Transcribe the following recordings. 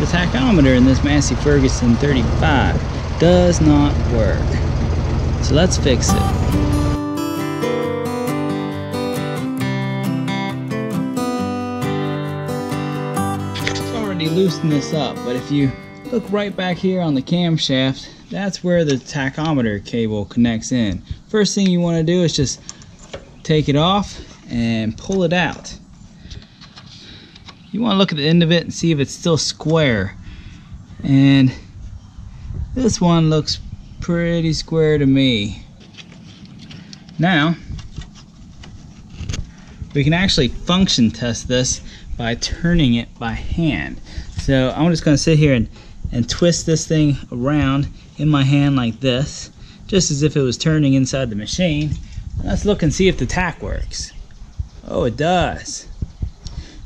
the tachometer in this Massey Ferguson 35 does not work. So let's fix it. already loosened this up, but if you look right back here on the camshaft, that's where the tachometer cable connects in. First thing you want to do is just take it off and pull it out. You want to look at the end of it and see if it's still square. And this one looks pretty square to me. Now, we can actually function test this by turning it by hand. So I'm just going to sit here and, and twist this thing around in my hand like this, just as if it was turning inside the machine. Let's look and see if the tach works. Oh, it does.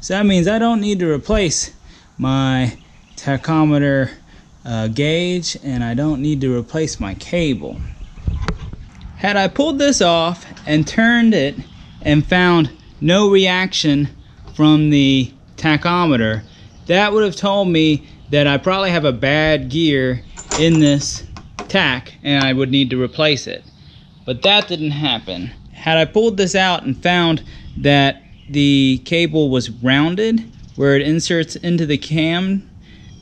So that means I don't need to replace my tachometer uh, gauge and I don't need to replace my cable. Had I pulled this off and turned it and found no reaction from the tachometer, that would have told me that I probably have a bad gear in this tach and I would need to replace it. But that didn't happen. Had I pulled this out and found that the cable was rounded where it inserts into the cam,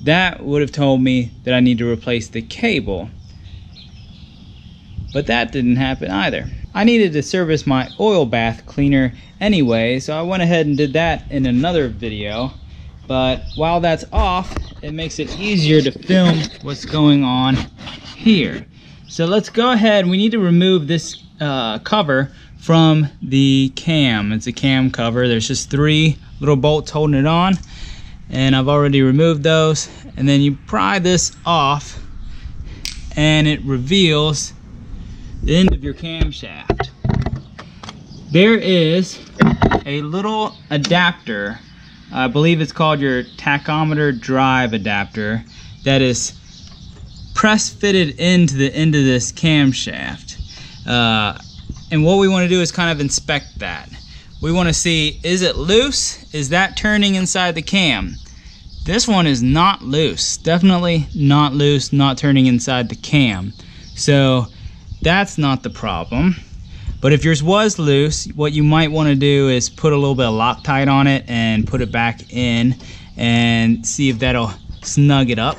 that would have told me that I need to replace the cable. But that didn't happen either. I needed to service my oil bath cleaner anyway, so I went ahead and did that in another video. But while that's off, it makes it easier to film what's going on here. So let's go ahead, we need to remove this uh, cover from the cam. It's a cam cover, there's just three little bolts holding it on. And I've already removed those. And then you pry this off and it reveals the end of your camshaft. There is a little adapter, I believe it's called your tachometer drive adapter, that is press fitted into the end of this camshaft. Uh, and what we want to do is kind of inspect that. We want to see, is it loose? Is that turning inside the cam? This one is not loose. Definitely not loose, not turning inside the cam. So that's not the problem. But if yours was loose, what you might want to do is put a little bit of Loctite on it and put it back in and see if that'll snug it up.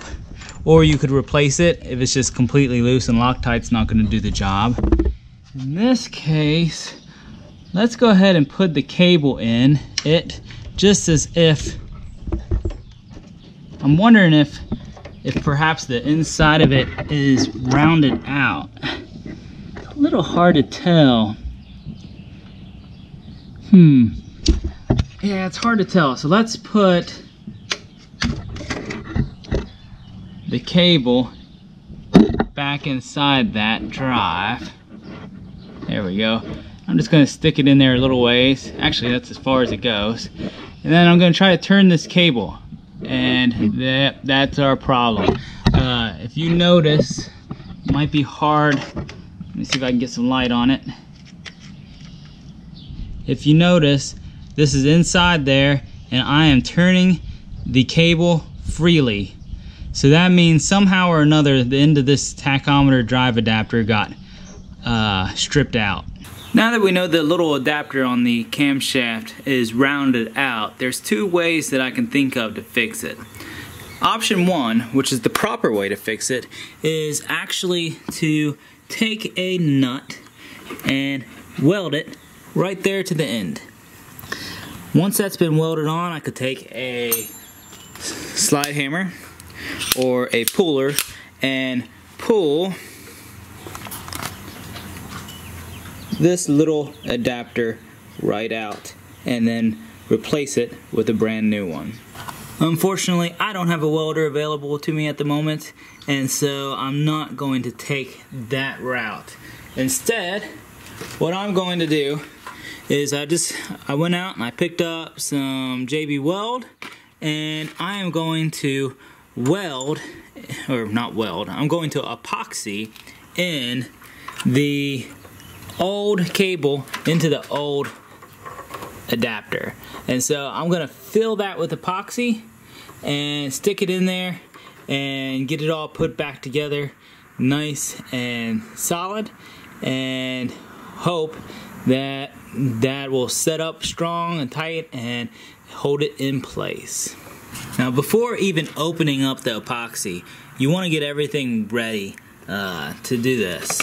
Or you could replace it if it's just completely loose and Loctite's not going to do the job. In this case, let's go ahead and put the cable in it just as if I'm wondering if if perhaps the inside of it is rounded out a little hard to tell. Hmm. Yeah, it's hard to tell. So let's put the cable back inside that drive. There we go. I'm just going to stick it in there a little ways. Actually, that's as far as it goes. And then I'm going to try to turn this cable. And that, that's our problem. Uh, if you notice, it might be hard let me see if I can get some light on it. If you notice, this is inside there and I am turning the cable freely. So that means somehow or another the end of this tachometer drive adapter got uh, stripped out. Now that we know the little adapter on the camshaft is rounded out, there's two ways that I can think of to fix it. Option one, which is the proper way to fix it, is actually to take a nut and weld it right there to the end. Once that's been welded on, I could take a slide hammer or a puller and pull this little adapter right out and then replace it with a brand new one. Unfortunately, I don't have a welder available to me at the moment, and so I'm not going to take that route. Instead, what I'm going to do is I just I went out and I picked up some JB Weld and I am going to weld or not weld I'm going to epoxy in the old cable into the old adapter. And so I'm gonna fill that with epoxy and stick it in there and get it all put back together nice and solid and hope that that will set up strong and tight and hold it in place. Now before even opening up the epoxy, you want to get everything ready uh, to do this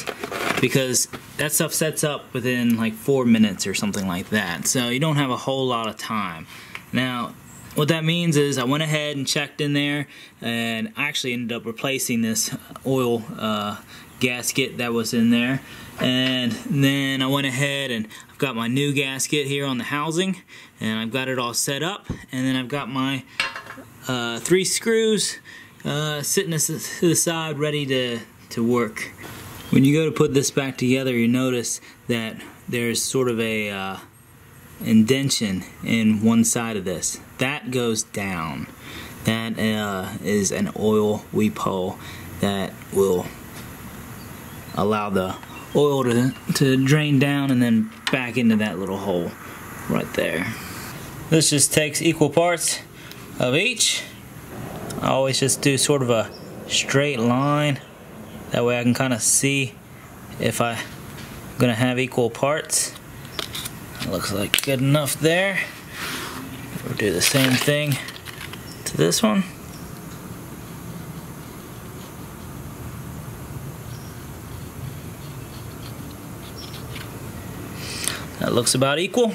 because that stuff sets up within like four minutes or something like that. So you don't have a whole lot of time. Now what that means is I went ahead and checked in there and I actually ended up replacing this oil uh, gasket that was in there and then I went ahead and I've got my new gasket here on the housing and I've got it all set up and then I've got my uh, three screws uh, sitting to the side ready to, to work. When you go to put this back together you notice that there's sort of a uh, indention in one side of this. That goes down. That uh, is an oil weep hole that will allow the oil to, to drain down and then back into that little hole right there. This just takes equal parts of each. I always just do sort of a straight line. That way I can kind of see if I'm gonna have equal parts. Looks like good enough there. We'll do the same thing to this one. That looks about equal.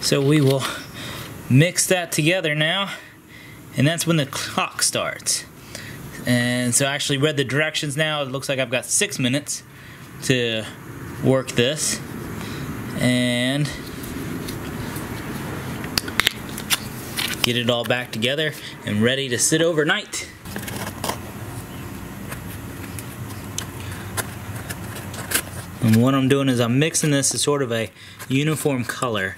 So we will mix that together now. And that's when the clock starts. And so I actually read the directions now. It looks like I've got six minutes to work this. And get it all back together and ready to sit overnight. And what I'm doing is I'm mixing this to sort of a uniform color.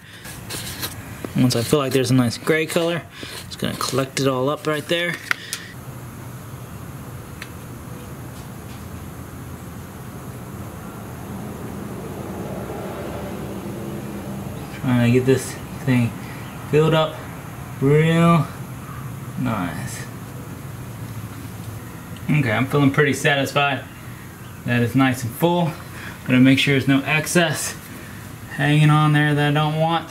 Once I feel like there's a nice gray color, I'm just gonna collect it all up right there. Trying to get this thing filled up real nice. Okay, I'm feeling pretty satisfied. That is nice and full. Gotta make sure there's no excess hanging on there that I don't want.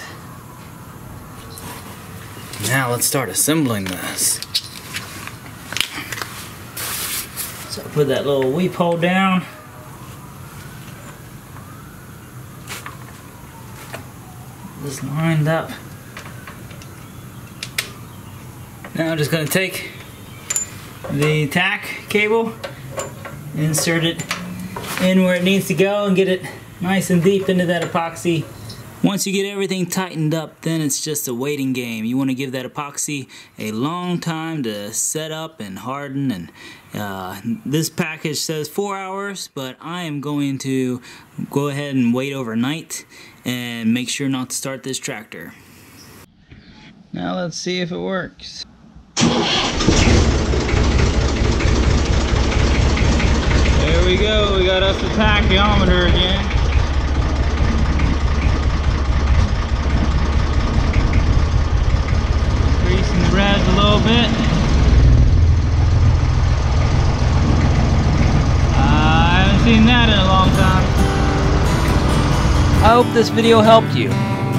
Now let's start assembling this. So I put that little weep hole down. This lined up. Now I'm just gonna take the tach cable, insert it in where it needs to go and get it nice and deep into that epoxy. Once you get everything tightened up, then it's just a waiting game. You want to give that epoxy a long time to set up and harden. And uh, this package says four hours, but I am going to go ahead and wait overnight and make sure not to start this tractor. Now let's see if it works. There we go, we got us a tachyometer again. Increasing the revs a little bit. I haven't seen that in a long time. I hope this video helped you.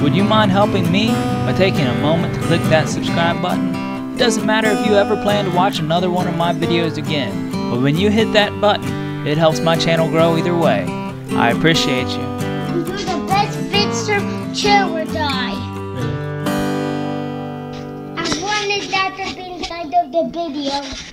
Would you mind helping me by taking a moment to click that subscribe button? It doesn't matter if you ever plan to watch another one of my videos again, but when you hit that button, it helps my channel grow either way. I appreciate you. You're the best Bitster chair or die. That to be inside of the video.